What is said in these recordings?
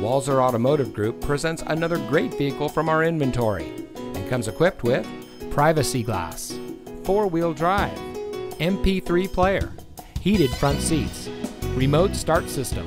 Walser Automotive Group presents another great vehicle from our inventory and comes equipped with privacy glass, four wheel drive, MP3 player, heated front seats, remote start system,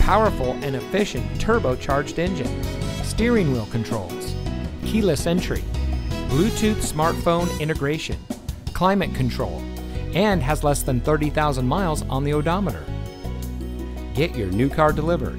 powerful and efficient turbocharged engine, steering wheel controls, keyless entry, Bluetooth smartphone integration, climate control, and has less than 30,000 miles on the odometer. Get your new car delivered.